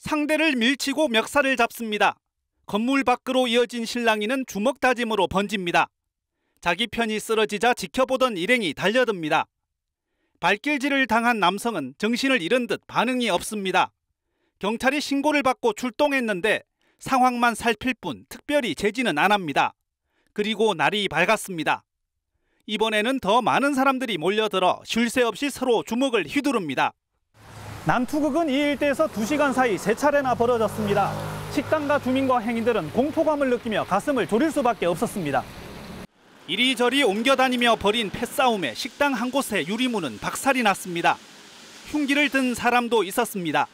상대를 밀치고 멱살을 잡습니다. 건물 밖으로 이어진 실랑이는 주먹 다짐으로 번집니다. 자기 편이 쓰러지자 지켜보던 일행이 달려듭니다. 발길질을 당한 남성은 정신을 잃은 듯 반응이 없습니다. 경찰이 신고를 받고 출동했는데 상황만 살필 뿐 특별히 제지는 안 합니다. 그리고 날이 밝았습니다. 이번에는 더 많은 사람들이 몰려들어 쉴 새 없이 서로 주먹을 휘두릅니다. 난투극은 이 일대에서 2시간 사이 세 차례나 벌어졌습니다. 식당가 주민과 행인들은 공포감을 느끼며 가슴을 졸일 수밖에 없었습니다. 이리저리 옮겨다니며 벌인 패싸움에 식당 한 곳의 유리문은 박살이 났습니다. 흉기를 든 사람도 있었습니다.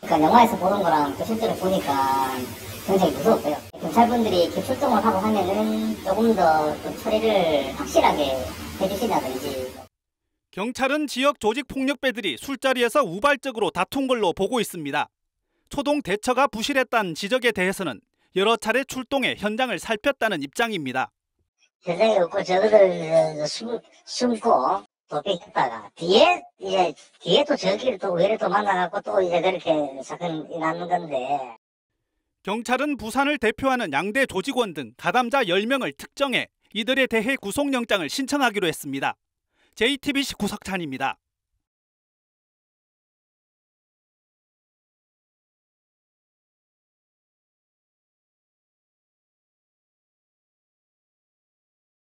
그러니까 영화에서 보는 거랑 또 실제로 보니까 굉장히 무서웠고요. 경찰분들이 출동을 하고 하면은 조금 더좀 처리를 확실하게 해주신다든지 경찰은 지역 조직 폭력배들이 술자리에서 우발적으로 다툰 걸로 보고 있습니다. 초동 대처가 부실했다는 지적에 대해서는 여러 차례 출동해 현장을 살폈다는 입장입니다. 현장에 없고 저거들 숨, 숨고 도핑했다가 뒤에 이제 뒤에 또 저기를 또 외래 또 만나갖고 또 이제 그렇게 사건이 나는 건데 경찰은 부산을 대표하는 양대 조직원 등 가담자 10명을 특정해 이들에 대해 구속영장을 신청하기로 했습니다. JTBC 구석찬입니다.